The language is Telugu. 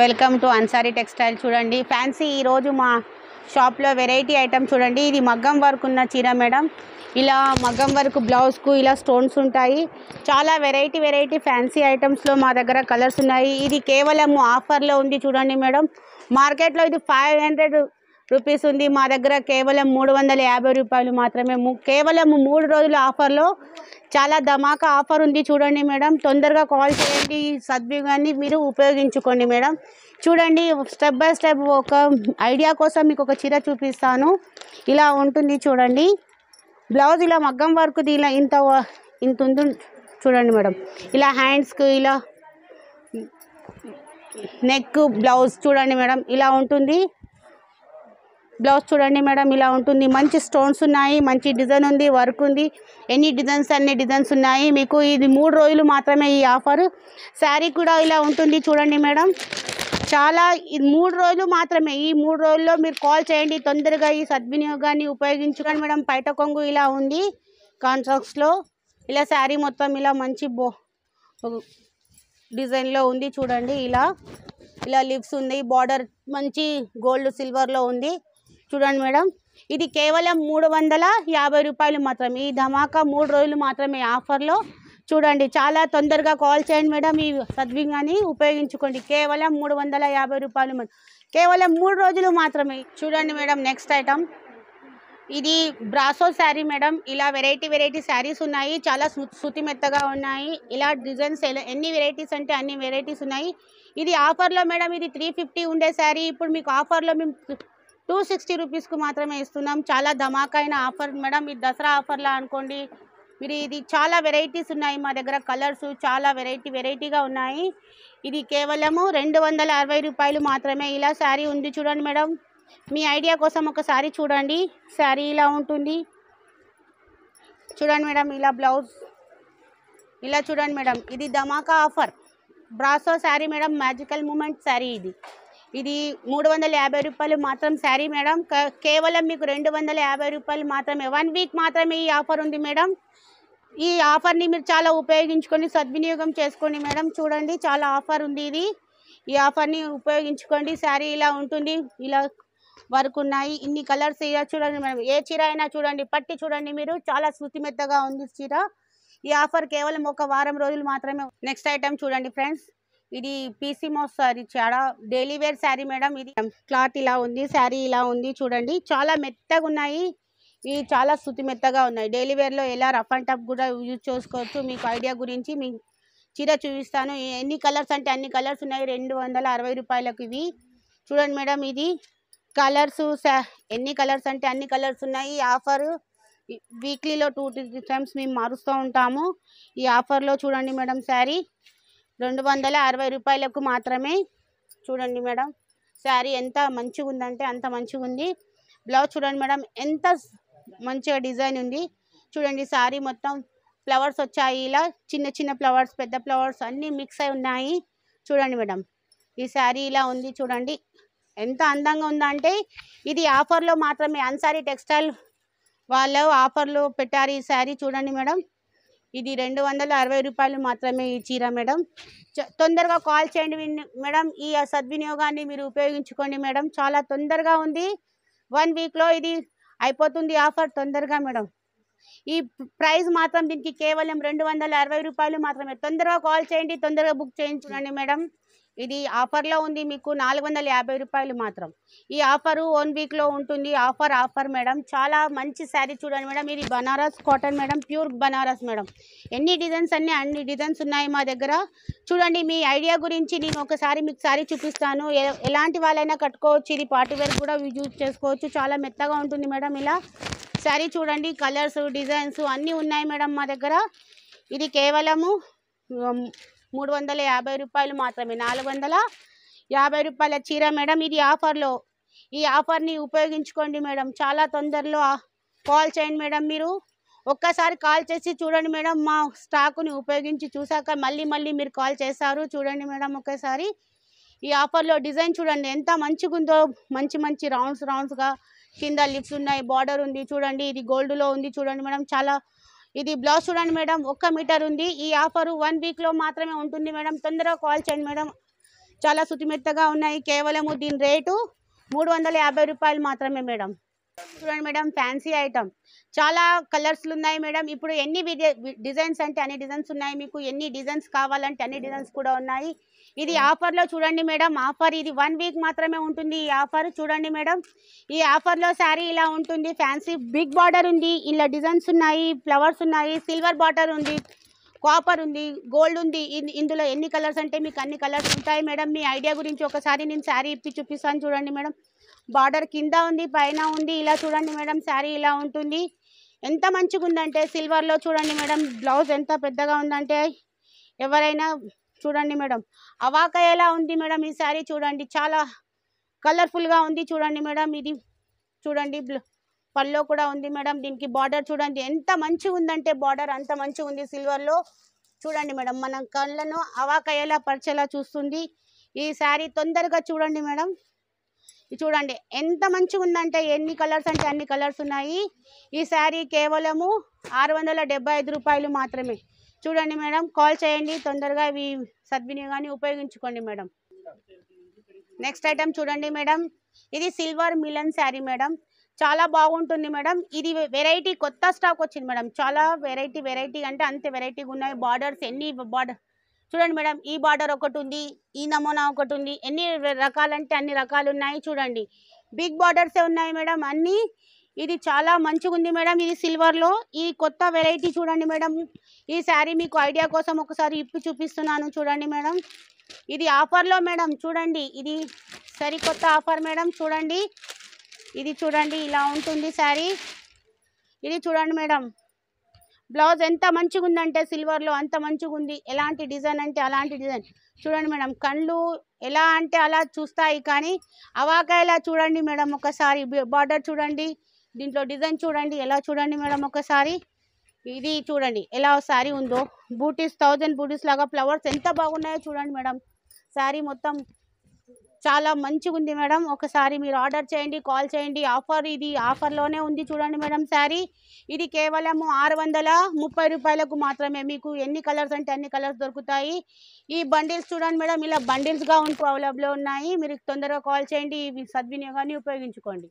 Welcome to Ansari textile. చూడండి ఫ్యాన్సీ ఈరోజు మా షాప్లో వెరైటీ ఐటమ్ చూడండి. ఇది మగ్గం వర్క్ ఉన్న చీర మేడం. ఇలా మగ్గం వర్క్ బ్లౌజ్కు ఇలా స్టోన్స్ ఉంటాయి. చాలా వెరైటీ వెరైటీ ఫ్యాన్సీ ఐటమ్స్లో మా దగ్గర కలర్స్ ఉన్నాయి. ఇది కేవలం ఆఫర్లో ఉంది చూడండి మేడం. మార్కెట్లో ఇది ఫైవ్ హండ్రెడ్ రూపీస్ ఉంది. మా దగ్గర కేవలం మూడు వందల యాభై రూపాయలు మాత్రమే. కేవలం మూడు రోజుల ఆఫర్లో చాలా ధమాకా ఆఫర్ ఉంది. చూడండి మేడం. తొందరగా కాల్ చేయండి. ఈ సద్విగాన్ని మీరు ఉపయోగించుకోండి మేడం. చూడండి స్టెప్ బై స్టెప్ ఒక ఐడియా కోసం మీకు ఒక చీర చూపిస్తాను. ఇలా ఉంటుంది చూడండి. బ్లౌజ్ ఇలా మగ్గం వర్క్ది ఇలా ఇంత ఇంత ఉంది చూడండి మేడం. ఇలా హ్యాండ్స్కి ఇలా నెక్ బ్లౌజ్ చూడండి మేడం. ఇలా ఉంటుంది. బ్లౌజ్ చూడండి మేడం ఇలా ఉంటుంది. మంచి స్టోన్స్ ఉన్నాయి మంచి డిజైన్ ఉంది వర్క్ ఉంది. ఎన్ని డిజైన్స్ అన్ని డిజైన్స్ ఉన్నాయి. మీకు ఇది మూడు రోజులు మాత్రమే ఈ ఆఫర్ శారీ కూడా ఇలా ఉంటుంది చూడండి మేడం. చాలా ఇది మూడు రోజులు మాత్రమే. ఈ మూడు రోజుల్లో మీరు కాల్ చేయండి. తొందరగా ఈ సద్వినియోగాన్ని ఉపయోగించుకోండి మేడం. పైట కొంగు ఇలా ఉంది కాంట్రాక్ట్స్లో ఇలా శారీ మొత్తం ఇలా మంచి బో డిజైన్లో ఉంది చూడండి. ఇలా ఇలా లిప్స్ ఉంది. బార్డర్ మంచి గోల్డ్ సిల్వర్లో ఉంది. చూడండి మేడం. ఇది కేవలం మూడు వందల యాభై రూపాయలు మాత్రమే. ఈ ధమాకా మూడు రోజులు మాత్రమే ఆఫర్లో. చూడండి చాలా తొందరగా కాల్ చేయండి మేడం. ఈ సద్వింగాన్ని ఉపయోగించుకోండి. కేవలం మూడు వందల యాభై రూపాయలు కేవలం మూడు రోజులు మాత్రమే. చూడండి మేడం నెక్స్ట్ ఐటమ్. ఇది బ్రాసో శారీ మేడం. ఇలా వెరైటీ వెరైటీ శారీస్ ఉన్నాయి. చాలా సు- శృతి మెత్తగా ఉన్నాయి. ఇలా డిజైన్స్ ఎన్ని వెరైటీస్ అంటే అన్ని వెరైటీస్ ఉన్నాయి. ఇది ఆఫర్లో మేడం ఇది త్రీ ఫిఫ్టీ ఉండే శారీ. ఇప్పుడు మీకు ఆఫర్లో మేము టూ సిక్స్టీ రూపీస్కి మాత్రమే ఇస్తున్నాం. చాలా ధమాకైన ఆఫర్ మేడం. ఇది దసరా ఆఫర్లా అనుకోండి మీరు ఇది చాలా వెరైటీస్ ఉన్నాయి మా దగ్గర కలర్స్ చాలా వెరైటీ వెరైటీగా ఉన్నాయి. ఇది కేవలము రెండు వందల అరవై రూపాయలు మాత్రమే. ఇలా శారీ ఉంది చూడండి మేడం. మీ ఐడియా కోసం ఒక శారీ చూడండి. శారీ ఇలా ఉంటుంది. చూడండి మేడం ఇలా బ్లౌజ్. ఇలా చూడండి మేడం ఇది ధమాకా offer. Brasso sari madam magical moment sari ఇది. ఇది మూడు వందల యాభై రూపాయలు మాత్రం శారీ మేడం. కేవలం మీకు రెండు వందల యాభై రూపాయలు మాత్రమే. వన్ వీక్ మాత్రమే ఈ ఆఫర్ ఉంది మేడం. ఈ ఆఫర్ని మీరు చాలా ఉపయోగించుకొని సద్వినియోగం చేసుకోండి మేడం. చూడండి చాలా ఆఫర్ ఉంది ఇది. ఈ ఆఫర్ని ఉపయోగించుకోండి. శారీ ఇలా ఉంటుంది ఇలా వర్క్ ఉన్నాయి. ఇన్ని కలర్స్ ఇలా చూడండి మేడం. ఏ చీర అయినా చూడండి పట్టి చూడండి మీరు. చాలా శృతి మెత్తగా ఉంది చీర. ఈ ఆఫర్ కేవలం ఒక వారం రోజులు మాత్రమే. నెక్స్ట్ ఐటమ్ చూడండి ఫ్రెండ్స్. ఇది పీసీ మోస్ సారీ చాలా డైలీ వేర్ శారీ మేడం. ఇది క్లాత్ ఇలా ఉంది శారీ ఇలా ఉంది చూడండి. చాలా మెత్తగా ఉన్నాయి. ఇవి చాలా శృతి మెత్తగా ఉన్నాయి. డైలీ వేర్లో ఎలా రఫ్ అండ్ టఫ్ కూడా యూజ్ చేసుకోవచ్చు. మీకు ఐడియా గురించి మీ చీర చూపిస్తాను. ఎన్ని కలర్స్ అంటే అన్ని కలర్స్ ఉన్నాయి. రెండు వందల అరవై రూపాయలకు ఇవి. చూడండి మేడం ఇది కలర్స్ ఎన్ని కలర్స్ అంటే అన్ని కలర్స్ ఉన్నాయి. ఈ ఆఫర్ వీక్లీలో టూ త్రీ టైమ్స్ మేము మారుస్తూ ఉంటాము. ఈ ఆఫర్లో చూడండి మేడం శారీ రెండు వందల అరవై రూపాయలకు మాత్రమే. చూడండి మేడం శారీ ఎంత మంచిగా ఉందంటే అంత మంచిగా ఉంది బ్లౌజ్ చూడండి మేడం ఎంత మంచిగా డిజైన్ ఉంది. చూడండి శారీ మొత్తం ఫ్లవర్స్ వచ్చాయి ఇలా చిన్న చిన్న ఫ్లవర్స్ పెద్ద ఫ్లవర్స్ అన్నీ మిక్స్ అయి ఉన్నాయి. చూడండి మేడం ఈ శారీ ఇలా ఉంది చూడండి. ఎంత అందంగా ఉందంటే ఇది ఆఫర్లో మాత్రమే అన్సారీ టెక్స్టైల్ వాళ్ళు ఆఫర్లో పెట్టారు ఈ శారీ చూడండి మేడం. ఇది రెండు వందల అరవై రూపాయలు మాత్రమే ఈ చీర మేడం. తొందరగా కాల్ చేయండి మేడం ఈ సద్వినియోగాన్ని మీరు ఉపయోగించుకోండి మేడం. చాలా తొందరగా ఉంది. వన్ వీక్లో ఇది అయిపోతుంది ఆఫర్ తొందరగా మేడం. ఈ ప్రైస్ మాత్రం దీనికి కేవలం రెండు వందల అరవై రూపాయలు మాత్రమే. తొందరగా కాల్ చేయండి తొందరగా బుక్ చేయించుకోండి మేడం. ఇది ఆఫర్లో ఉంది మీకు నాలుగు వందల యాభై రూపాయలు మాత్రం. ఈ ఆఫరు వన్ వీక్లో ఉంటుంది. Offer offer madam. చాలా మంచి శారీ చూడండి మేడం. ఇది Banaras cotton madam. Pure Banaras madam. ఎన్ని డిజైన్స్ అన్ని అన్ని డిజైన్స్ ఉన్నాయి మా దగ్గర. చూడండి మీ ఐడియా గురించి నేను ఒకసారి మీకు శారీ చూపిస్తాను. ఎలాంటి వాళ్ళైనా కట్టుకోవచ్చు. ఇది పార్టీ వేర్ కూడా యూజ్ చేసుకోవచ్చు. చాలా మెత్తగా ఉంటుంది మేడం ఇలా. శారీ చూడండి. కలర్స్ డిజైన్స్ అన్నీ ఉన్నాయి మేడం మా దగ్గర. ఇది కేవలము మూడు వందల యాభై రూపాయలు మాత్రమే. నాలుగు వందల యాభై రూపాయల చీర మేడం ఇది ఆఫర్లో. ఈ ఆఫర్ని ఉపయోగించుకోండి మేడం. చాలా తొందరలో కాల్ చేయండి మేడం మీరు. ఒక్కసారి కాల్ చేసి చూడండి మేడం. మా స్టాకుని ఉపయోగించి చూసాక మళ్ళీ మళ్ళీ మీరు కాల్ చేస్తారు చూడండి మేడం ఒకసారి. ఈ ఆఫర్లో డిజైన్ చూడండి. ఎంత మంచిగా ఉందో మంచి మంచి రౌండ్స్ రౌండ్స్గా కింద లిప్స్ ఉన్నాయి బార్డర్ ఉంది చూడండి. ఇది గోల్డ్లో ఉంది చూడండి మేడం. చాలా ఇది బ్లౌజ్ చూడండి మేడం ఒక్క మీటర్ ఉంది. ఈ ఆఫరు వన్ వీక్లో మాత్రమే ఉంటుంది మేడం. తొందరగా కాల్ చేయండి మేడం. చాలా శుతిమెత్తగా ఉన్నాయి. కేవలము దీని రేటు మూడు వందల యాభై రూపాయలు మాత్రమే మేడం. చూడండి మేడం ఫ్యాన్సీ ఐటమ్ చాలా కలర్స్లు ఉన్నాయి మేడం. ఇప్పుడు ఎన్ని డిజైన్స్ అంటే అన్ని డిజైన్స్ ఉన్నాయి. మీకు ఎన్ని డిజైన్స్ కావాలంటే అన్ని డిజైన్స్ కూడా ఉన్నాయి. ఇది ఆఫర్లో చూడండి మేడం. ఆఫర్ ఇది వన్ వీక్ మాత్రమే ఉంటుంది ఈ ఆఫర్ చూడండి మేడం. ఈ ఆఫర్లో శారీ ఇలా ఉంటుంది. ఫ్యాన్సీ బిగ్ బార్డర్ ఉంది. ఇలా డిజైన్స్ ఉన్నాయి ఫ్లవర్స్ ఉన్నాయి సిల్వర్ బార్డర్ ఉంది కాపర్ ఉంది గోల్డ్ ఉంది. ఇందులో ఎన్ని కలర్స్ అంటే మీకు అన్ని కలర్స్ ఉంటాయి మేడం. మీ ఐడియా గురించి ఒకసారి నేను శారీ ఇప్పి చూపిస్తాను చూడండి మేడం. బార్డర్ కింద ఉంది పైన ఉంది. ఇలా చూడండి మేడం శారీ ఇలా ఉంటుంది. ఎంత మంచిగా ఉందంటే సిల్వర్లో చూడండి మేడం బ్లౌజ్ ఎంత పెద్దగా ఉందంటే ఎవరైనా చూడండి మేడం. అవాక ఎలా ఉంది మేడం ఈ శారీ చూడండి. చాలా కలర్ఫుల్గా ఉంది చూడండి మేడం. ఇది చూడండి బ్ల- పల్లో కూడా ఉంది మేడం. దీనికి బార్డర్ చూడండి. ఎంత మంచిగా ఉందంటే బార్డర్ అంత మంచిగా ఉంది సిల్వర్లో. చూడండి మేడం మన కళ్ళను అవాకయ్యేలా పరిచేలా చూస్తుంది. ఈ శారీ తొందరగా చూడండి మేడం. చూడండి ఎంత మంచిగా ఉందంటే ఎన్ని కలర్స్ అంటే అన్ని కలర్స్ ఉన్నాయి. ఈ శారీ కేవలము ఆరు వందల డెబ్బై ఐదు రూపాయలు మాత్రమే. చూడండి మేడం కాల్ చేయండి తొందరగా ఇవి సద్వినియోగాన్ని ఉపయోగించుకోండి మేడం. నెక్స్ట్ ఐటమ్ చూడండి మేడం ఇది సిల్వర్ మిలన్ శారీ మేడం. చాలా బాగుంటుంది మేడం. ఇది వెరైటీ కొత్త స్టాక్ వచ్చింది మేడం. చాలా వెరైటీ వెరైటీ అంటే అంత వెరైటీగా ఉన్నాయి. బార్డర్స్ ఎన్ని బార్డర్ చూడండి మేడం ఈ బార్డర్ ఒకటి ఉంది ఈ నమూనా ఒకటి ఉంది ఎన్ని రకాలంటే అన్ని రకాలు ఉన్నాయి చూడండి. బిగ్ బార్డర్సే ఉన్నాయి మేడం అన్నీ ఇది చాలా మంచిగా ఉంది మేడం ఇది సిల్వర్లో. ఈ కొత్త వెరైటీ చూడండి మేడం ఈ శారీ మీకు ఐడియా కోసం ఒకసారి ఇప్పి చూపిస్తున్నాను చూడండి మేడం. ఇది ఆఫర్లో మేడం చూడండి ఇది సరికొత్త ఆఫర్ మేడం చూడండి. ఇది చూడండి ఇలా ఉంటుంది శారీ. ఇది చూడండి మేడం బ్లౌజ్ ఎంత మంచిగా ఉందంటే సిల్వర్లో అంత మంచిగా ఉంది ఎలాంటి డిజైన్ అంటే అలాంటి డిజైన్. చూడండి మేడం కళ్ళు ఎలా అంటే అలా చూస్తాయి కానీ అవాకాయలా చూడండి మేడం ఒకసారి. బార్డర్ చూడండి దీంట్లో డిజైన్ చూడండి ఎలా చూడండి మేడం ఒకసారి. ఇది చూడండి ఎలా సారీ ఉందో. బూటీస్ థౌజండ్ బూటీస్ లాగా ఫ్లవర్స్ ఎంత బాగున్నాయో చూడండి మేడం. శారీ మొత్తం చాలా మంచిగా ఉంది మేడం. ఒకసారి మీరు ఆర్డర్ చేయండి కాల్ చేయండి. ఆఫర్ ఇది ఆఫర్లోనే ఉంది చూడండి మేడం శారీ. ఇది కేవలం ఆరు వందల ముప్పై రూపాయలకు మాత్రమే. మీకు ఎన్ని కలర్స్ అంటే అన్ని కలర్స్ దొరుకుతాయి. ఈ బండిల్స్ చూడండి మేడం. ఇలా బండిల్స్గా ఉంటూ అవైలబుల్ ఉన్నాయి. మీరు తొందరగా కాల్ చేయండి. ఇవి సద్వినియోగాన్ని ఉపయోగించుకోండి.